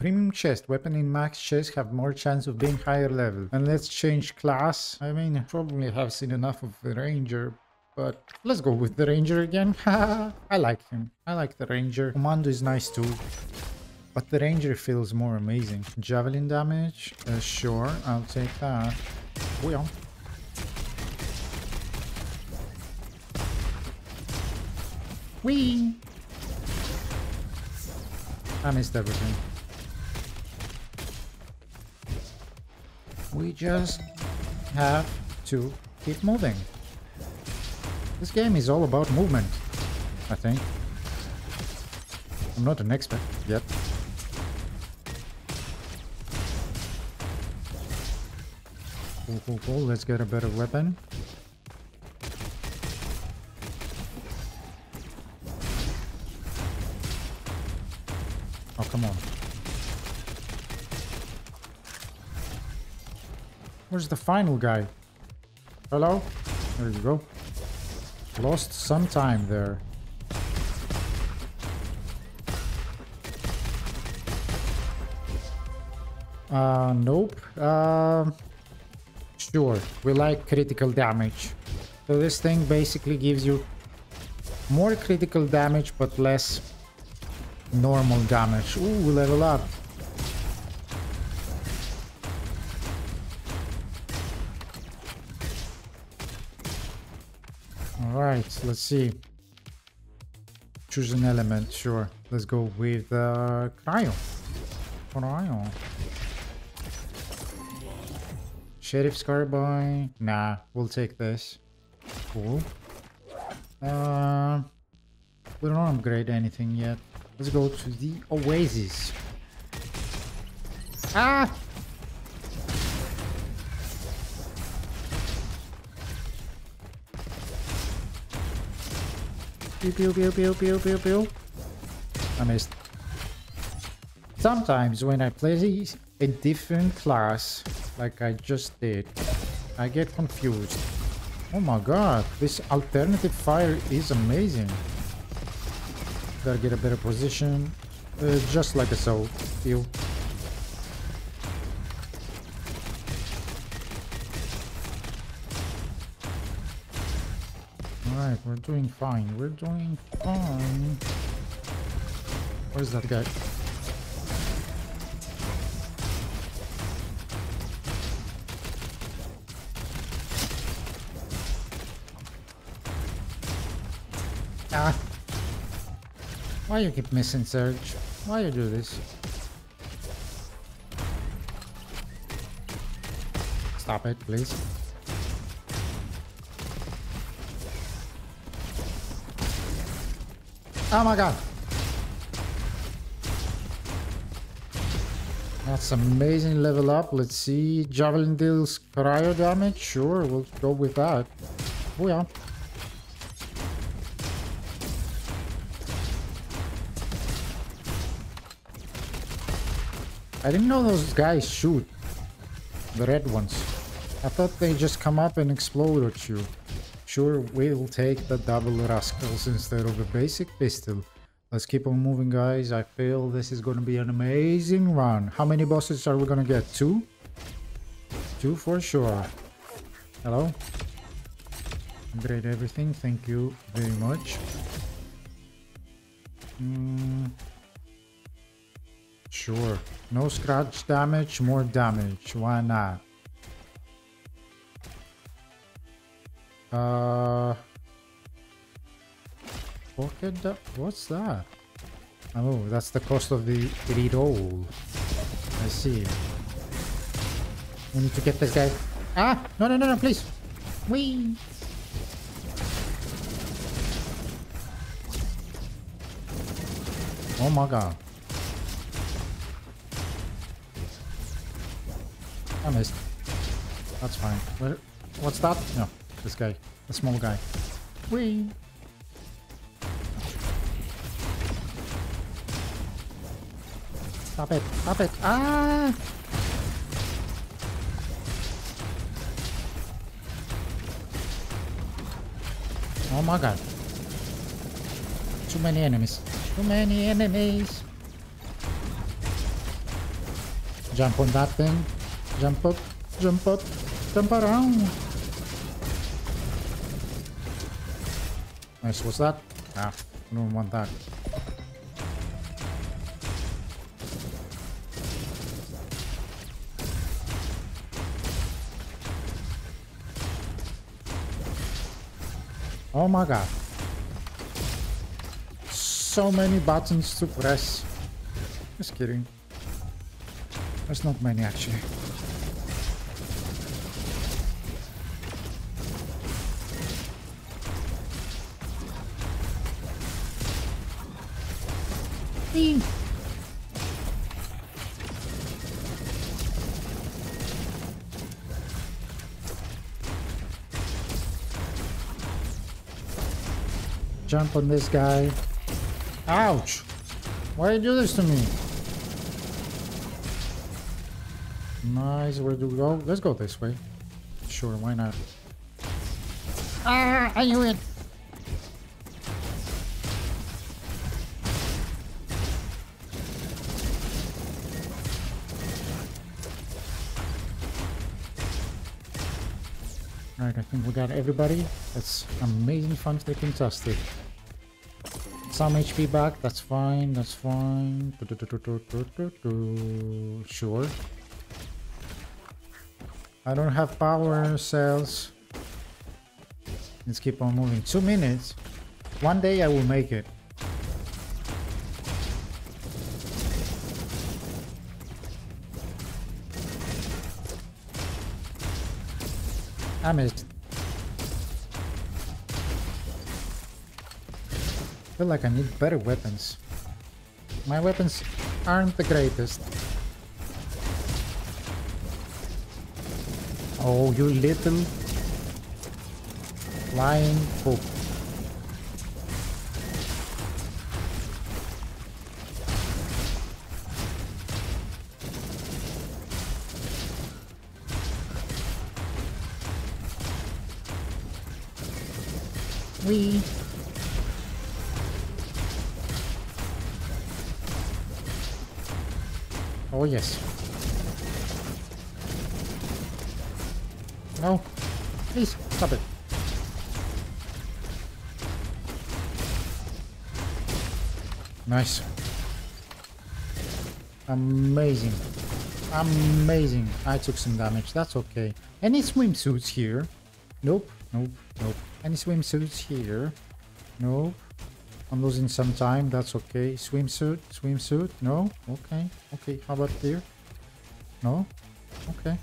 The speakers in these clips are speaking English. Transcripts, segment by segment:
Premium chest. Weapon in max chest have more chance of being higher level. And let's change class. I mean, probably have seen enough of the ranger, but let's go with the ranger again. I like him. I like the ranger. Commando is nice too. But the ranger feels more amazing. Javelin damage? Uh, sure, I'll take that. Well. Whee! I missed everything. We just have to keep moving. This game is all about movement, I think. I'm not an expert yet. Cool, cool, cool. Let's get a better weapon. Where's the final guy? Hello? There you go. Lost some time there. Uh, nope. Um, sure, we like critical damage. So this thing basically gives you more critical damage but less normal damage. Ooh, level up. Alright, let's see. Choose an element, sure. Let's go with uh, Cryo. Cryo. Sheriff's Carbine. Nah, we'll take this. Cool. Uh, we don't upgrade anything yet. Let's go to the Oasis. Ah! Pew pew pew pew pew pew pew. I missed. Sometimes when I play a different class, like I just did, I get confused. Oh my god, this alternative fire is amazing. Gotta get a better position, uh, just like a soul. Feel. We're doing fine. We're doing fine. Where's that guy? Ah! Why you keep missing, Serge? Why you do this? Stop it, please. Oh my god. That's amazing level up. Let's see. Javelin deals cryo damage. Sure, we'll go with that. Oh yeah. I didn't know those guys shoot. The red ones. I thought they just come up and explode at you. Sure, we'll take the double rascals instead of a basic pistol. Let's keep on moving, guys. I feel this is going to be an amazing run. How many bosses are we going to get? Two? Two for sure. Hello? Upgrade everything. Thank you very much. Mm. Sure. No scratch damage, more damage. Why not? Uh. What's that? Oh, that's the cost of the reroll. I see. We need to get this guy. Ah! No, no, no, no, please! Wee! Oh my god. I missed. That's fine. Where, what's that? No. This guy. The small guy. Whee! Stop it! Stop it! Ah! Oh my god. Too many enemies. Too many enemies. Jump on that thing. Jump up, jump up, jump around. Nice, what's that? Ah, I don't want that. Oh my god. So many buttons to press. Just kidding. There's not many actually. Jump on this guy. Ouch! Why you do this to me? Nice, where do we go? Let's go this way. Sure, why not? Ah, I knew it! Alright, I think we got everybody. That's amazing fun fantastic. Some HP back, that's fine, that's fine. Sure. I don't have power cells. Let's keep on moving. Two minutes. One day I will make it. I missed. Feel like I need better weapons. My weapons aren't the greatest. Oh, you little flying poop. We Oh, yes. No. Please, stop it. Nice. Amazing. Amazing. I took some damage. That's okay. Any swimsuits here? Nope. Nope. Nope. Any swimsuits here? Nope. I'm losing some time. That's okay. Swimsuit? Swimsuit? No? Okay. Okay. How about here? No? Okay.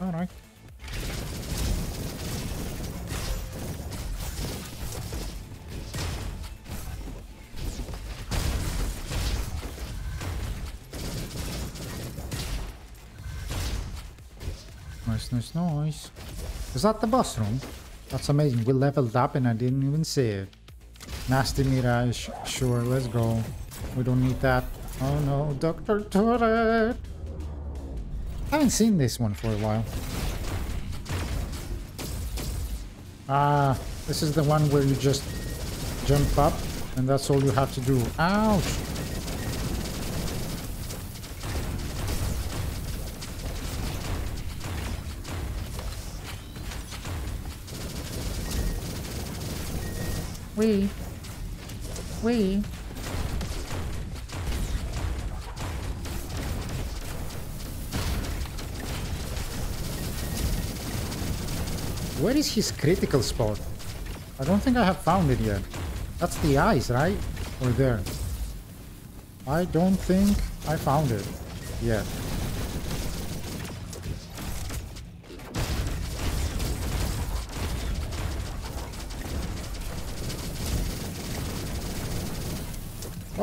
Alright. Nice, nice, nice. Is that the boss room? That's amazing. We leveled up and I didn't even see it. Nasty Mirage. Sure, let's go. We don't need that. Oh no, Dr. Turret! I haven't seen this one for a while. Ah, this is the one where you just jump up and that's all you have to do. Ouch! Wee. We. Where is his critical spot? I don't think I have found it yet. That's the eyes, right? Or there? I don't think I found it yet.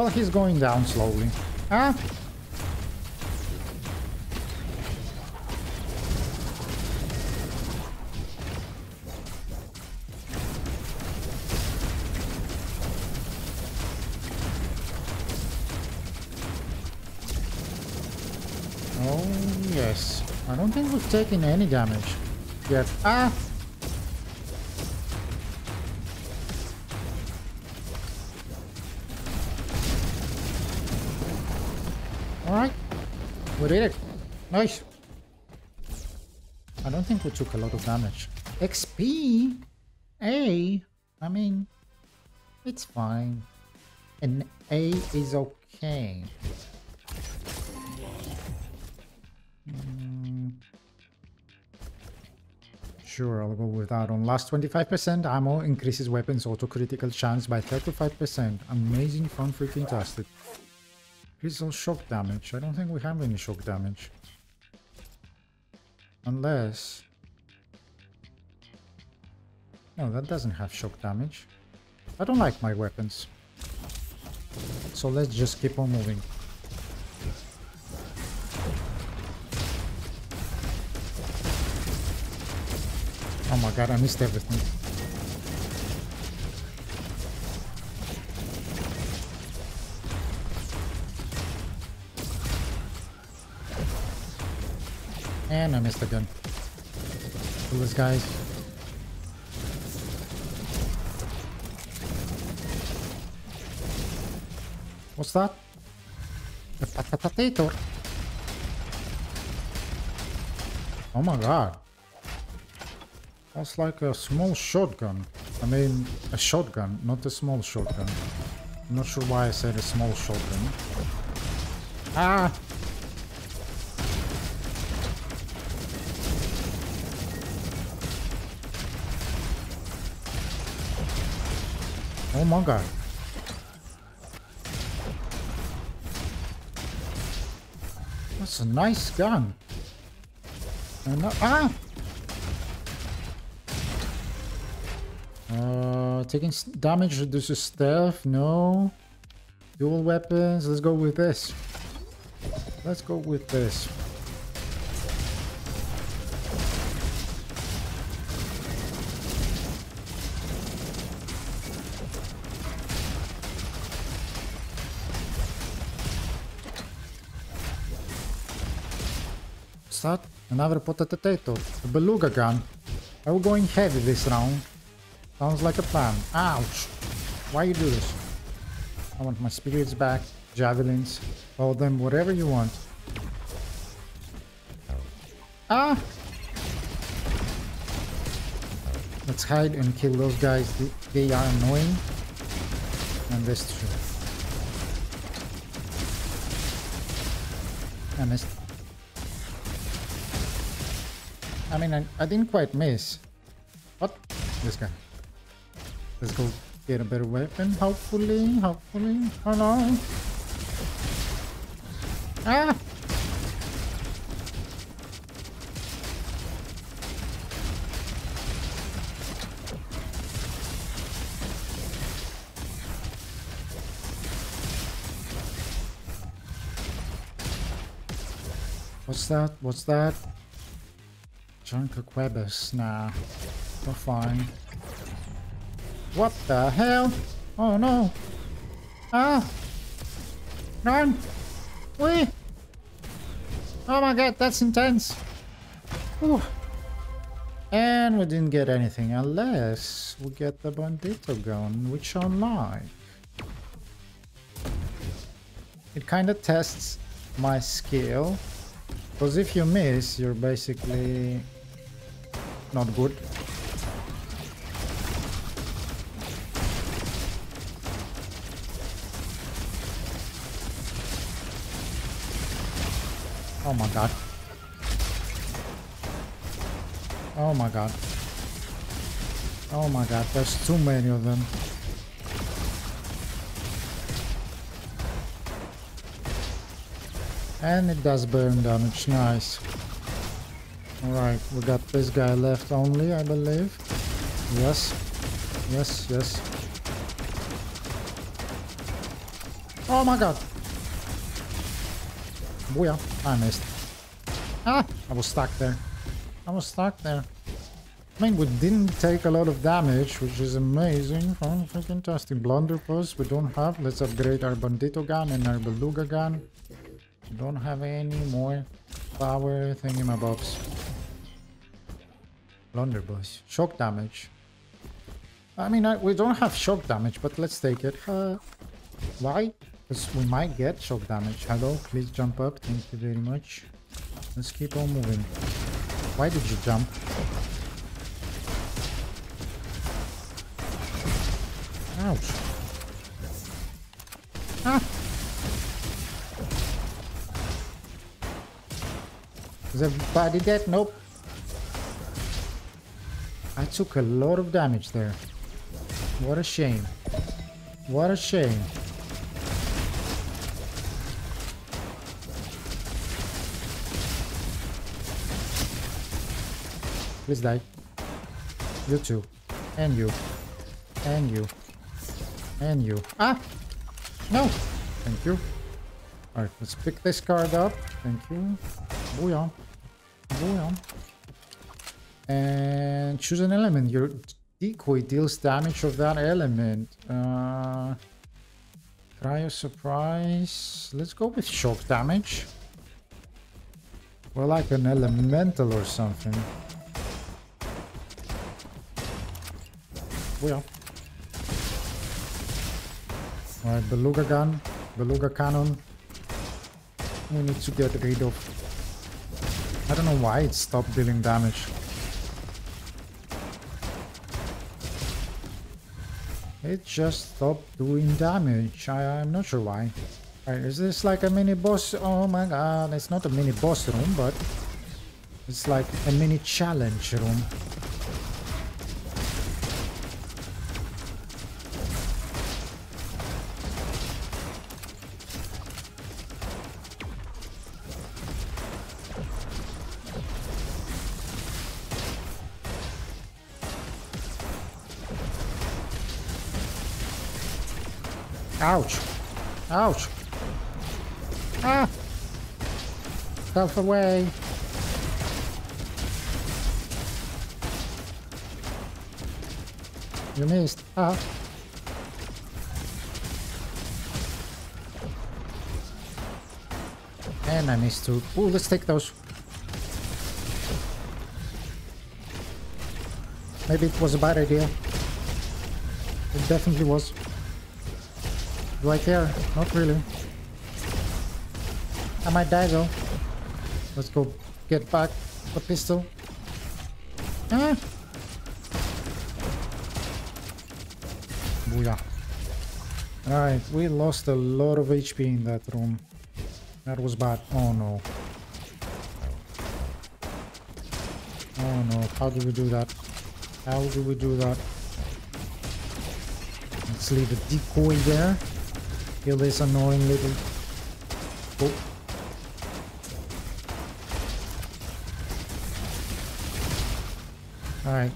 Well, he's going down slowly. Ah! Oh, yes. I don't think we've taken any damage yet. Ah! Nice. I don't think we took a lot of damage. XP? A? I mean, it's fine. An A is okay. Mm. Sure, I'll go with that. On last 25% ammo increases weapons auto critical chance by 35%. Amazing fun freaking tastic. Crystal shock damage. I don't think we have any shock damage. Unless... No, that doesn't have shock damage. I don't like my weapons. So let's just keep on moving. Oh my god, I missed everything. And I missed again. Kill this guys. What's that? Potato. Oh my god. That's like a small shotgun. I mean, a shotgun, not a small shotgun. I'm not sure why I said a small shotgun. Ah! Oh my god. That's a nice gun. And, ah! Uh, taking damage reduces stealth. No. Dual weapons. Let's go with this. Let's go with this. Another potato. A beluga gun. Are we going heavy this round? Sounds like a plan. Ouch! Why you do this? I want my spirits back, javelins, call them whatever you want. Ah! Let's hide and kill those guys. They are annoying. And this. I missed. I mean, I, I didn't quite miss. What? This guy. Let's go get a better weapon, hopefully, hopefully. Oh no. Ah! What's that? What's that? Chunk of Quebus. Nah. We're fine. What the hell? Oh no. Ah. Run. Wait. Oh my god, that's intense. Whew. And we didn't get anything unless we get the Bandito gun, which I like. It kind of tests my skill. Because if you miss, you're basically not good. Oh my god. Oh my god. Oh my god, there's too many of them. And it does burn damage, nice. Alright, we got this guy left only, I believe. Yes. Yes, yes. Oh my god! Booyah. I missed. Ah! I was stuck there. I was stuck there. I mean, we didn't take a lot of damage, which is amazing. Oh, fantastic. Blunderbuss we don't have. Let's upgrade our Bandito gun and our Beluga gun. We don't have any more power thingamabobs. Blunderbuss. Shock damage. I mean, I, we don't have shock damage, but let's take it. Uh, why? Because we might get shock damage. Hello, please jump up. Thank you very much. Let's keep on moving. Why did you jump? Ouch. Ah! Is everybody dead? Nope. I took a lot of damage there. What a shame. What a shame. Please die. You too. And you. And you. And you. Ah! No! Thank you. Alright, let's pick this card up. Thank you. Booyah. Booyah. And choose an element. Your decoy deals damage of that element. Uh, a surprise. Let's go with shock damage. Well, like an elemental or something. Booyah. Alright, beluga gun, beluga cannon. We need to get rid of. I don't know why it stopped dealing damage. It just stopped doing damage. I, am not sure why. Alright, is this like a mini boss? Oh my god, it's not a mini boss room, but it's like a mini challenge room. Ouch. Ouch. Ah! Stuff away. You missed. Ah. And I missed too. Ooh, let's take those. Maybe it was a bad idea. It definitely was. Do I care? Not really. I might die though. Let's go get back the pistol. Ah! Booyah. Alright, we lost a lot of HP in that room. That was bad. Oh no. Oh no, how do we do that? How do we do that? Let's leave a decoy there. Kill this annoying little... Oh. Alright.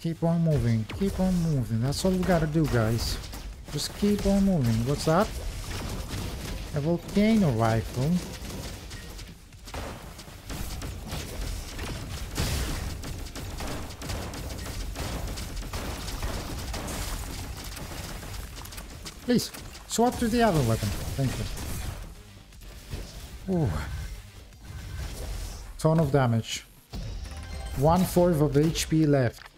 Keep on moving. Keep on moving. That's all we gotta do, guys. Just keep on moving. What's that? A volcano rifle. Please. Swap to the other weapon. Thank you. Ooh. Ton of damage. One fourth of HP left.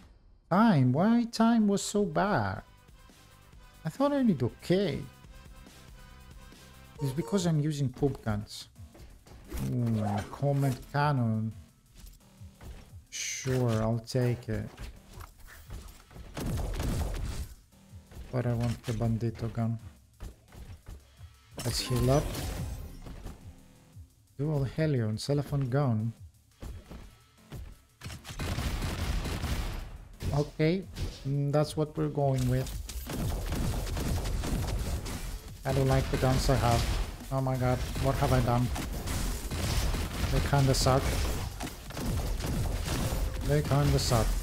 Time? Why time was so bad? I thought I did okay. It's because I'm using poop guns. Ooh, comet cannon. Sure, I'll take it. But I want the bandito gun. Let's heal up. Dual Helion, Cellophane Gun. Okay, mm, that's what we're going with. I don't like the guns I have. Oh my god, what have I done? They kinda suck. They kinda suck.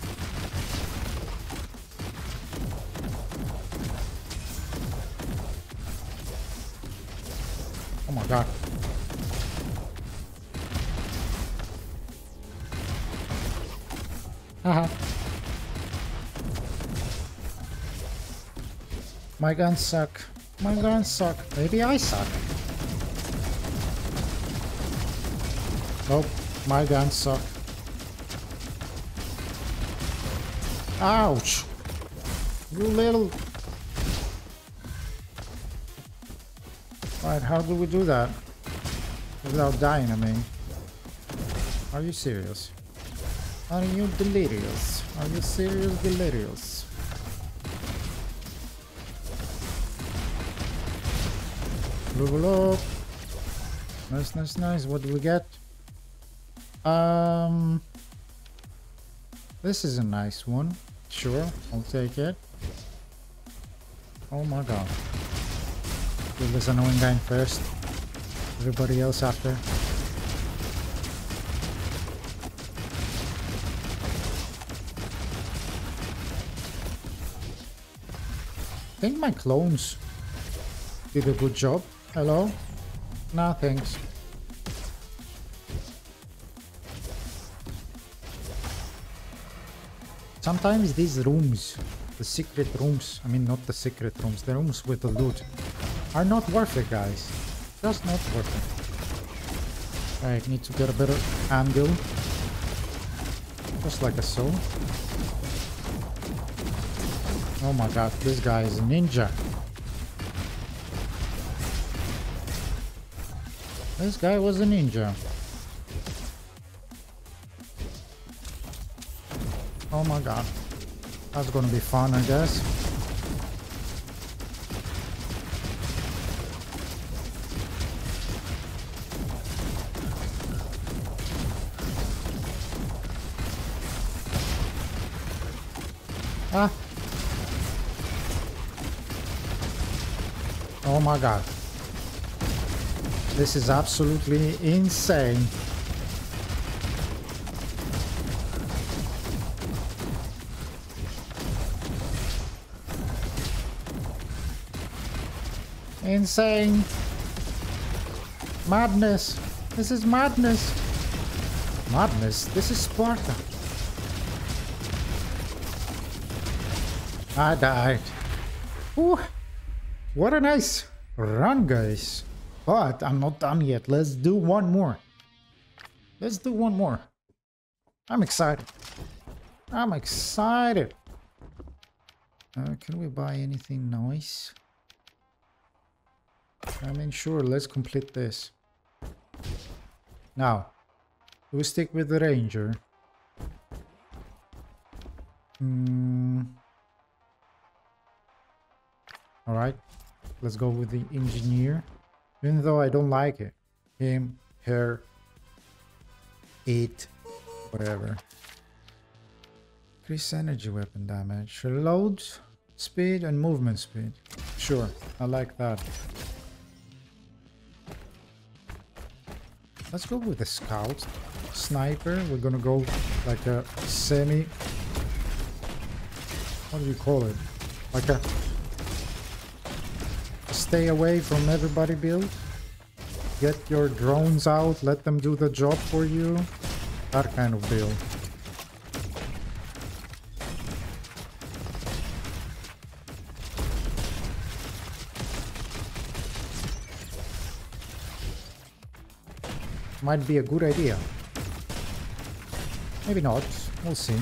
Haha. My guns suck. My guns suck. Maybe I suck. Nope. My guns suck. Ouch! You little Right, how do we do that? Without dying, I mean. Are you serious? Are you delirious? Are you serious delirious? Level up. Nice, nice, nice. What do we get? Um, this is a nice one. Sure, I'll take it. Oh my god. Kill this annoying guy first. Everybody else after. I think my clones did a good job. Hello? Nah, thanks. Sometimes these rooms, the secret rooms, I mean not the secret rooms, the rooms with the loot, are not worth it, guys. Just not worth it. Alright, need to get a better angle. Just like a so. Oh my god, this guy is a ninja. This guy was a ninja. Oh my god. That's gonna be fun, I guess. My god. This is absolutely insane. Insane. Madness. This is madness. Madness. This is Sparta. I died. Ooh. What a nice run, guys. But I'm not done yet. Let's do one more. Let's do one more. I'm excited. I'm excited. Uh, can we buy anything nice? I mean, sure, let's complete this. Now, we stick with the ranger? Hmm. Alright, let's go with the engineer. Even though I don't like it. Him, her, it, whatever. Increase energy weapon damage. Reload speed and movement speed. Sure, I like that. Let's go with the scout. Sniper, we're gonna go like a semi... What do you call it? Like a... Stay away from everybody build. Get your drones out, let them do the job for you. That kind of build. might be a good idea. Maybe not. We'll see.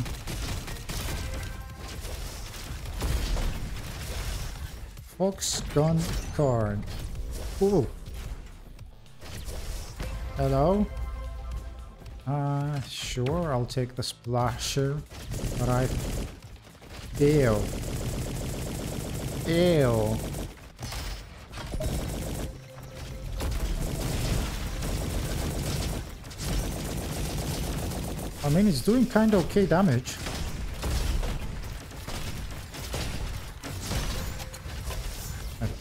Fox gun card. Cool. Hello? Uh, sure, I'll take the splasher. Right. Ew. Ew. I mean, it's doing kind of okay damage.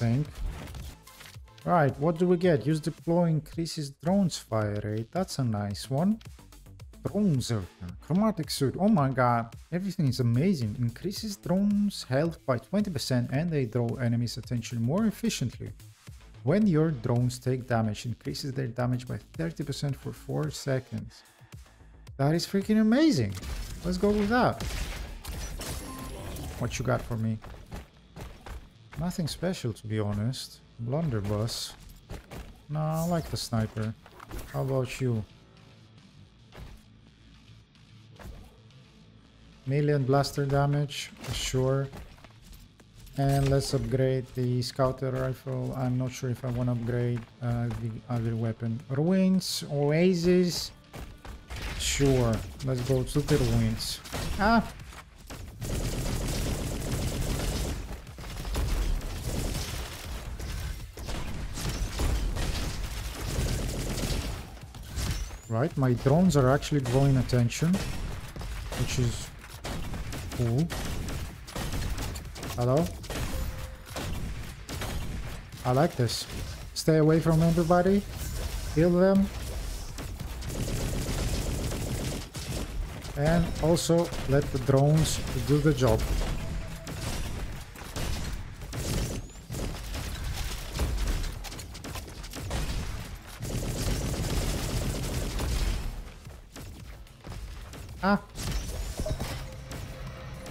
Think. Right, what do we get? Use deploy increases drones fire rate. That's a nice one. Drone Zerker. Chromatic suit. Oh my god. Everything is amazing. Increases drones health by 20% and they draw enemies attention more efficiently. When your drones take damage, increases their damage by 30% for 4 seconds. That is freaking amazing. Let's go with that. What you got for me? Nothing special, to be honest. Blunderbuss. No, I like the sniper. How about you? Million blaster damage, sure. And let's upgrade the scouter rifle. I'm not sure if I want to upgrade uh, the other weapon. Ruins, Oasis. Sure, let's go to the ruins. Ah! Right, my drones are actually drawing attention, which is cool. Hello? I like this. Stay away from everybody. Kill them. And also let the drones do the job.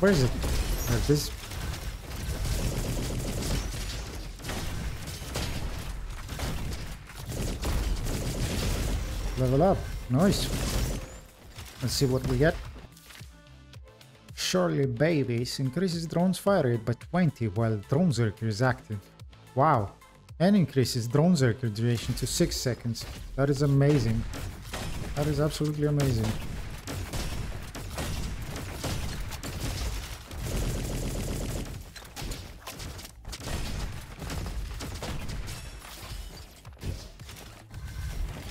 Where is it? There it is. Level up. Nice. Let's see what we get. Surely babies increases drone's fire rate by 20 while drone zerker is active. Wow. And increases drone zerker duration to 6 seconds. That is amazing. That is absolutely amazing.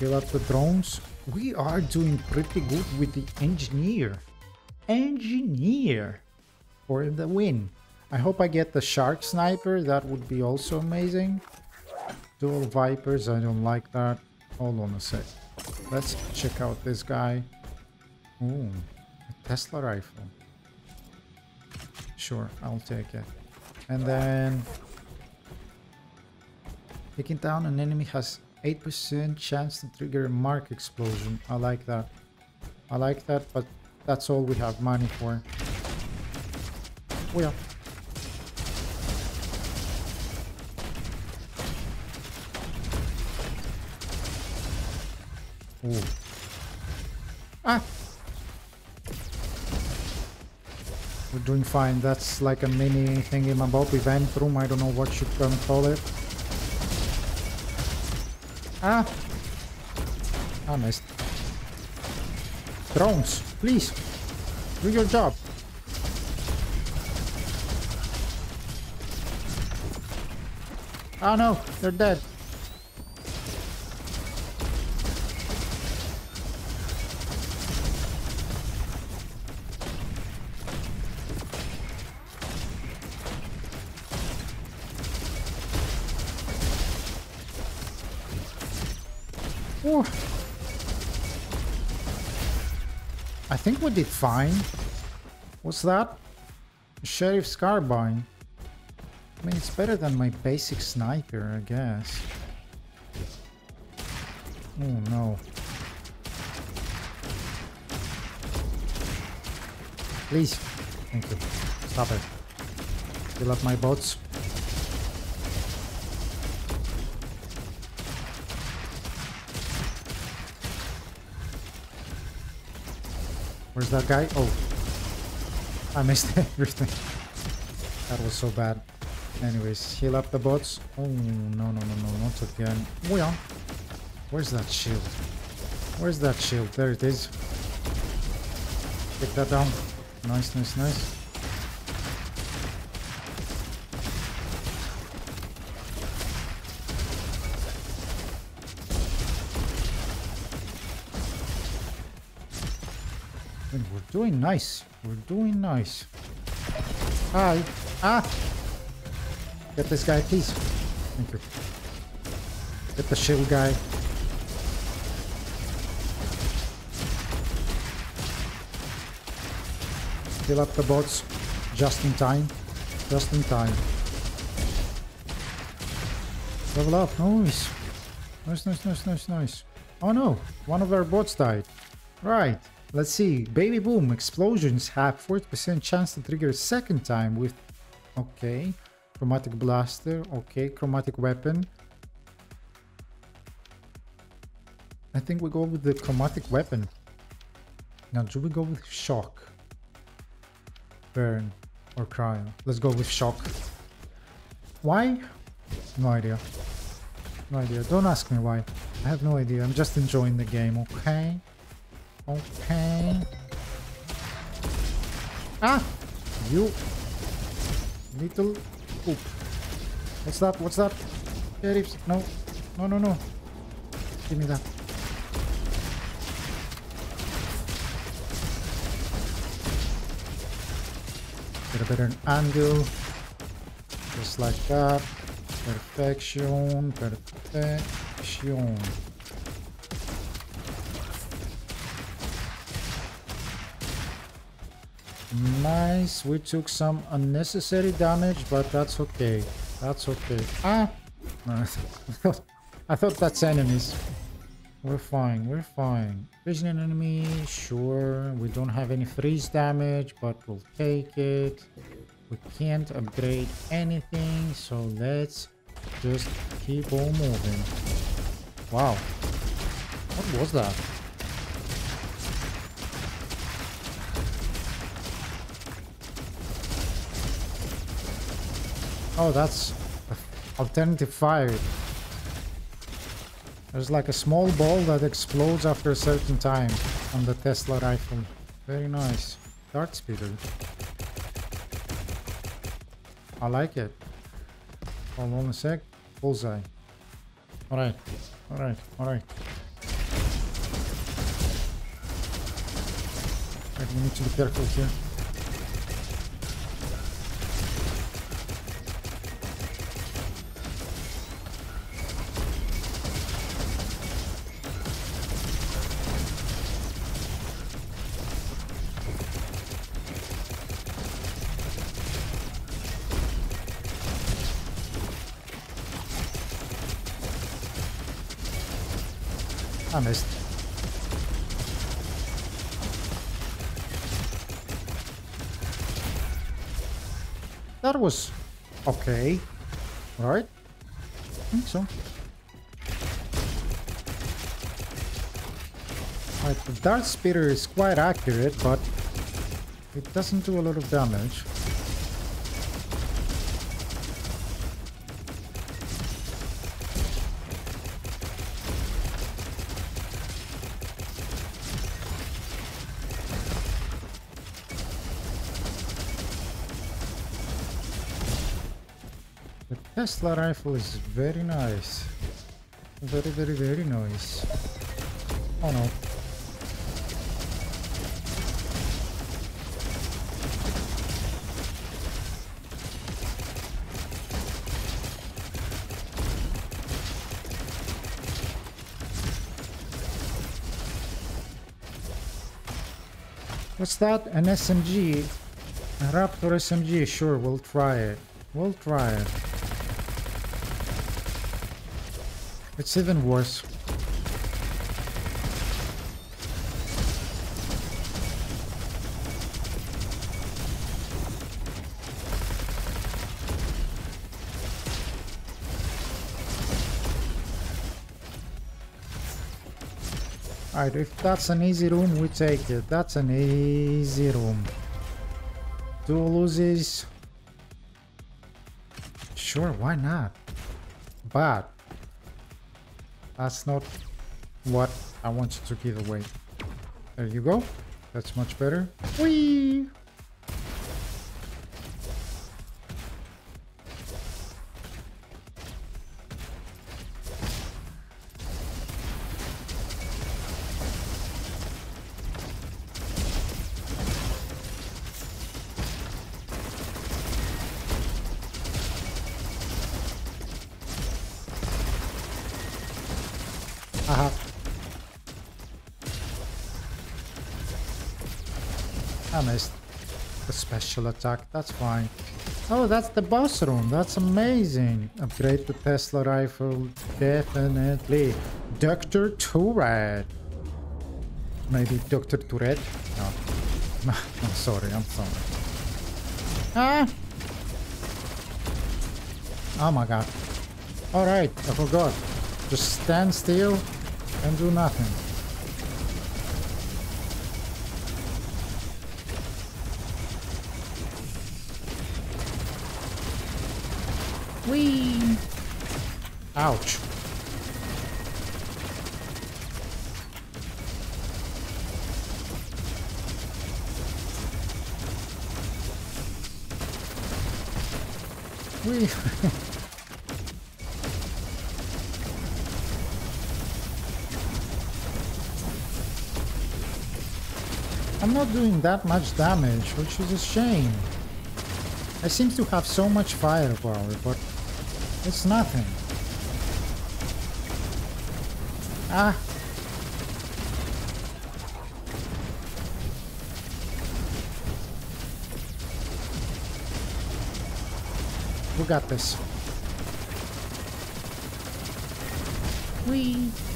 Kill up the drones. We are doing pretty good with the engineer. Engineer for the win. I hope I get the shark sniper. That would be also amazing. Dual vipers. I don't like that. Hold on a sec. Let's check out this guy. Ooh, a Tesla rifle. Sure, I'll take it. And then taking down an enemy has 8% chance to trigger a mark explosion. I like that. I like that, but that's all we have money for. Oh yeah. Ooh. Ah! We're doing fine. That's like a mini thingy bob event room. I don't know what you can call it. Ah. I missed. Drones, please. Do your job. Oh no, they're dead. Think we did fine. What's that? Sheriff's carbine. I mean, it's better than my basic sniper, I guess. Oh no. Please. Thank you. Stop it. Fill up my boats. Where's that guy? Oh. I missed everything. That was so bad. Anyways, heal up the bots. Oh, no, no, no, no, not again. Oh. Where's that shield? Where's that shield? There it is. Take that down. Nice, nice, nice. Doing nice. We're doing nice. Hi. Ah! Get this guy, please. Thank you. Get the shield guy. Fill up the bots. Just in time. Just in time. Level up. Nice. Nice, nice, nice, nice, nice. Oh no. One of our bots died. Right. Let's see. Baby boom. Explosions have 40% chance to trigger a second time with... Okay. Chromatic blaster. Okay. Chromatic weapon. I think we go with the chromatic weapon. Now, do we go with shock? Burn or cryo? Let's go with shock. Why? No idea. No idea. Don't ask me why. I have no idea. I'm just enjoying the game, okay? Okay. Ah! You little poop. What's that? What's that? Sheriffs. No. No, no, no. Give me that. Get a better angle. Just like that. Perfection. Perfection. Nice. We took some unnecessary damage, but that's okay. That's okay. Ah! I thought that's enemies. We're fine. We're fine. Vision enemy. Sure. We don't have any freeze damage, but we'll take it. We can't upgrade anything, so let's just keep on moving. Wow. What was that? Oh, that's alternative fire. There's like a small ball that explodes after a certain time on the Tesla rifle. Very nice. Dart speeder. I like it. Hold on a sec. Bullseye. Alright. Alright. Alright. Right, we need to be careful here. I missed. That was okay, right? I think so. Right, the Dart Speeder is quite accurate, but it doesn't do a lot of damage. Tesla rifle is very nice. Very, very, very nice. Oh no. What's that? An SMG? A Raptor SMG? Sure, we'll try it. We'll try it. It's even worse. Alright, if that's an easy room, we take it. That's an easy room. Two loses. Sure, why not? But that's not what I wanted to give away. There you go. That's much better. Whee! Special attack. That's fine. Oh, that's the boss room. That's amazing. Upgrade the Tesla rifle. Definitely. Dr. Tourette. Maybe Dr. Tourette? No. I'm sorry. I'm sorry. Ah! Oh my god. Alright, I forgot. Just stand still and do nothing. Whee! Ouch. Whee! I'm not doing that much damage, which is a shame. I seem to have so much firepower, but it's nothing. Ah! We got this. Whee!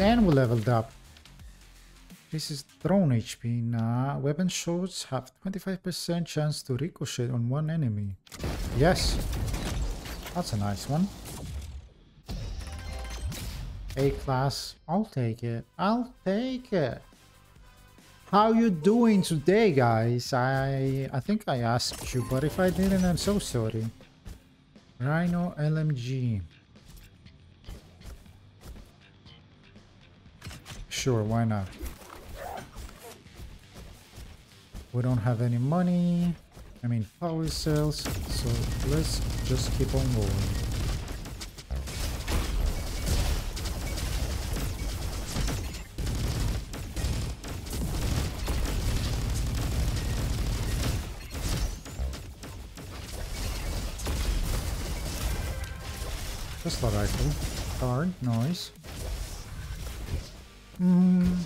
And we leveled up. This is drone HP. Nah, weapon shots have 25% chance to ricochet on one enemy. Yes, that's a nice one. A class, I'll take it. I'll take it. How you doing today, guys? I I think I asked you, but if I didn't, I'm so sorry. Rhino LMG. Sure, why not? We don't have any money. I mean, power cells. So let's just keep on going. Just a rifle. Card, nice. Mm,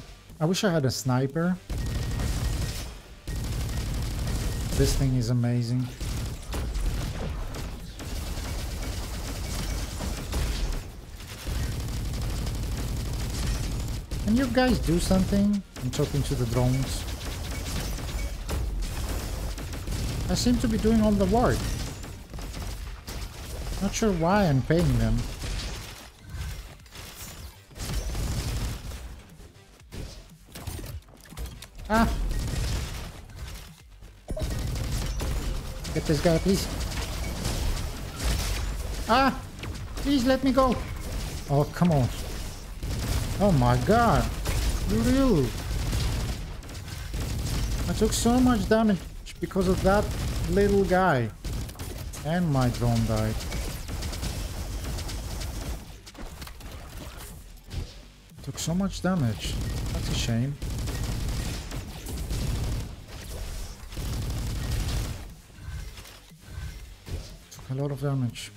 I wish I had a sniper. This thing is amazing. Can you guys do something? I'm talking to the drones. I seem to be doing all the work. Not sure why I'm paying them. Ah! Get this guy, please. Ah! Please let me go. Oh, come on. Oh my god. Real. I took so much damage because of that little guy. And my drone died. Took so much damage. That's a shame. Lot of damage.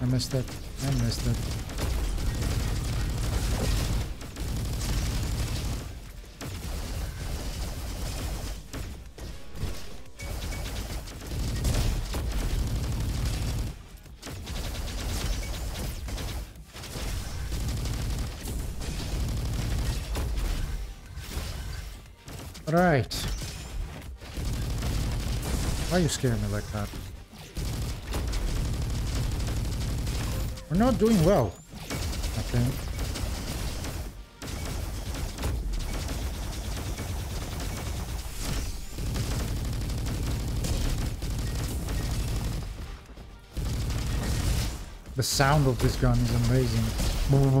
I missed it. I missed it. You scaring me like that? We're not doing well, I think. The sound of this gun is amazing. Boom,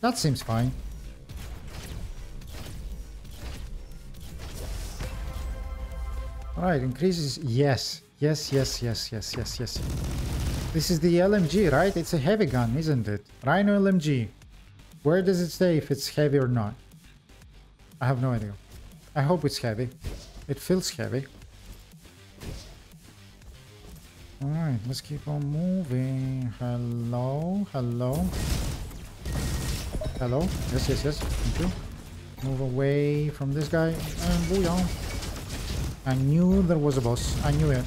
that seems fine. Alright, increases. Yes. Yes, yes, yes, yes, yes, yes. This is the LMG, right? It's a heavy gun, isn't it? Rhino LMG. Where does it say if it's heavy or not? I have no idea. I hope it's heavy. It feels heavy. Alright, let's keep on moving. Hello, hello. Hello. Yes, yes, yes. Thank you. Move away from this guy. And booyah. I knew there was a boss. I knew it.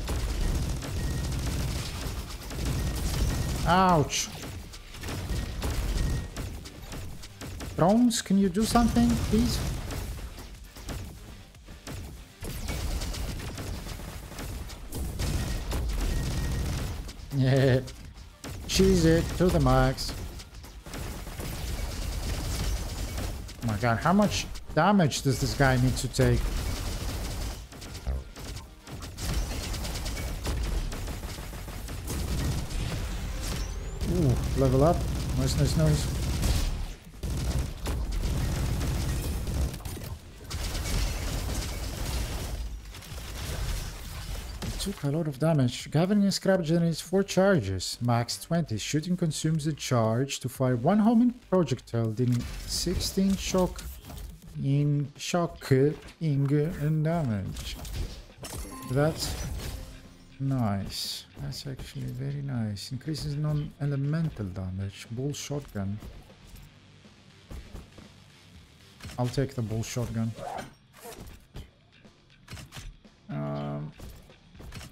Ouch. drones, can you do something, please? Yeah. Cheese it to the max. God, how much damage does this guy need to take? Ooh, level up. Nice, nice, nice. Took a lot of damage. Gathering scrap generates 4 charges, max 20. Shooting consumes a charge to fire one homing projectile, dealing 16 shock in shock in damage. That's nice. That's actually very nice. Increases non-elemental damage. Bull shotgun. I'll take the bull shotgun. Um,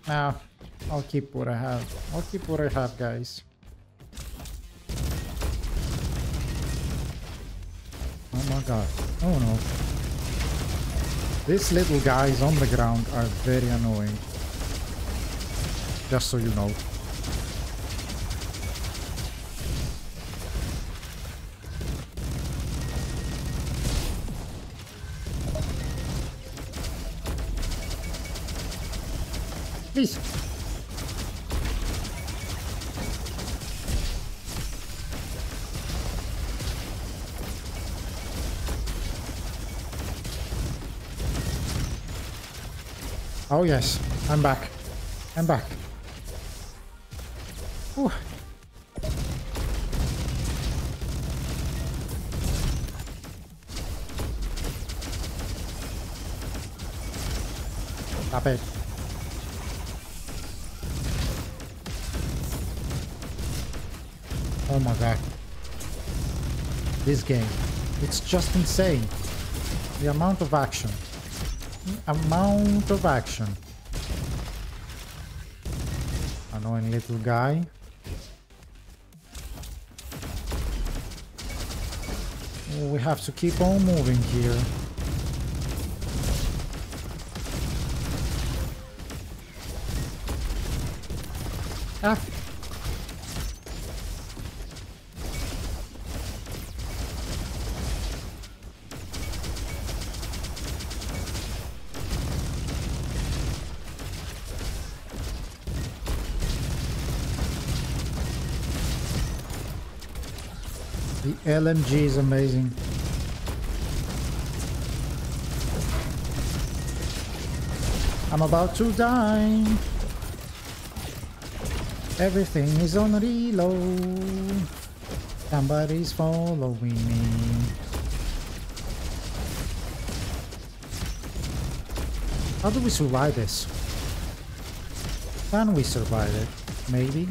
Nah, I'll keep what I have. I'll keep what I have, guys. Oh my god. Oh no. These little guys on the ground are very annoying. Just so you know. Please. Oh yes, I'm back. I'm back. Ooh. Stop it. Oh my god. This game. It's just insane. The amount of action. Amount of action. Annoying little guy. We have to keep on moving here. Ah. LMG is amazing. I'm about to die. Everything is on reload. Somebody's following me. How do we survive this? Can we survive it? Maybe?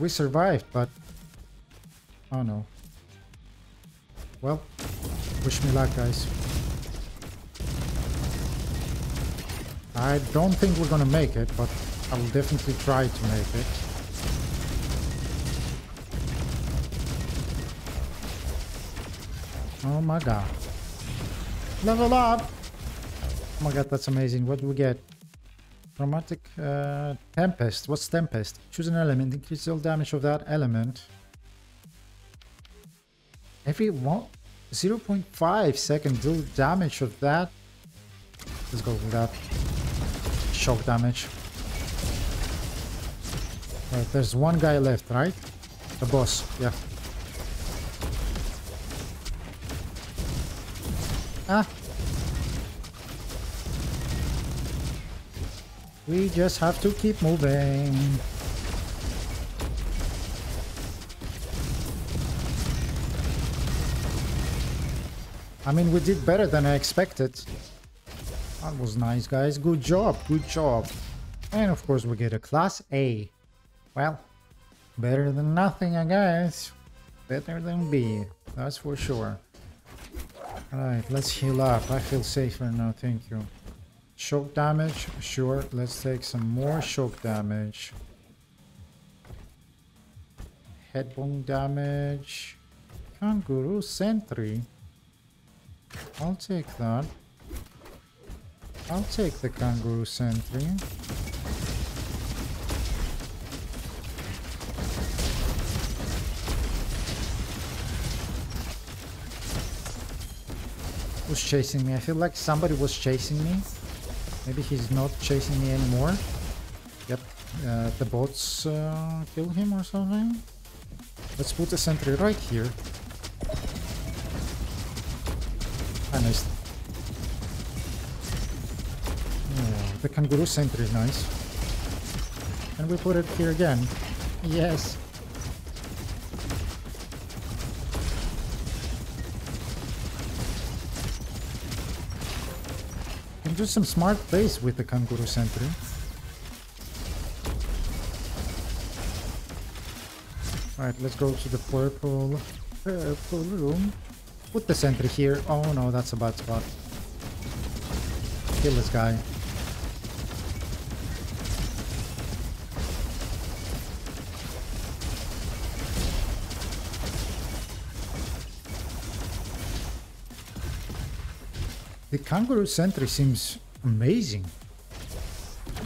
We survived, but... Oh no. Well, wish me luck, guys. I don't think we're gonna make it, but I will definitely try to make it. Oh my god. Level up! Oh my god, that's amazing. What do we get? Chromatic uh, Tempest. What's Tempest? Choose an element, increase all damage of that element. Every one 0.5 second deal damage of that. Let's go with that. Shock damage. Right, there's one guy left, right? The boss, yeah. Ah, We just have to keep moving. I mean, we did better than I expected. That was nice, guys. Good job, good job. And of course, we get a Class A. Well, better than nothing, I guess. Better than B, that's for sure. Alright, let's heal up. I feel safer now, thank you. Shock damage, sure. Let's take some more shock damage. Headbone damage. Kangaroo sentry. I'll take that. I'll take the kangaroo sentry. Who's chasing me? I feel like somebody was chasing me. Maybe he's not chasing me anymore. Yep, uh, the bots uh, kill him or something. Let's put a sentry right here. I missed. The kangaroo sentry is nice. And we put it here again? Yes. Do some smart plays with the kangaroo sentry. Alright, let's go to the purple purple room. Put the sentry here. Oh no, that's a bad spot. Kill this guy. The kangaroo sentry seems amazing.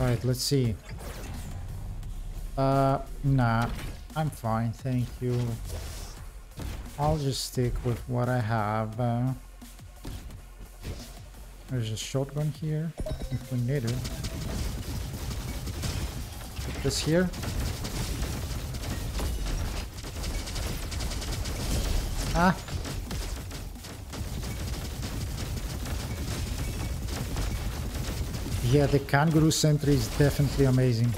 Alright, let's see. Uh, nah. I'm fine, thank you. I'll just stick with what I have. Uh, there's a shotgun here, if we need it. Put this here. Ah! Yeah, the kangaroo sentry is definitely amazing.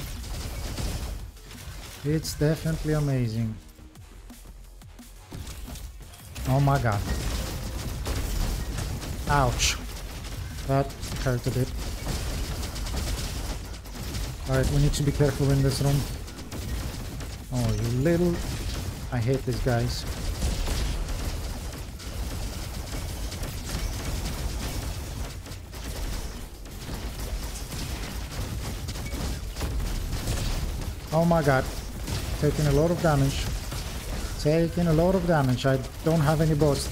It's definitely amazing. Oh my god. Ouch. That hurt a bit. Alright, we need to be careful in this room. Oh, you little... I hate these guys. Oh my god. Taking a lot of damage. Taking a lot of damage. I don't have any bots.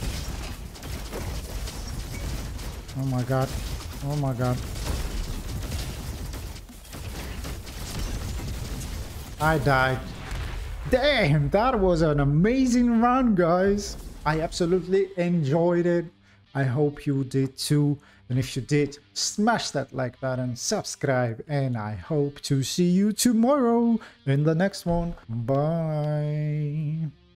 Oh my god. Oh my god. I died. Damn, that was an amazing run, guys. I absolutely enjoyed it. I hope you did too. And if you did, smash that like button, subscribe, and I hope to see you tomorrow in the next one. Bye.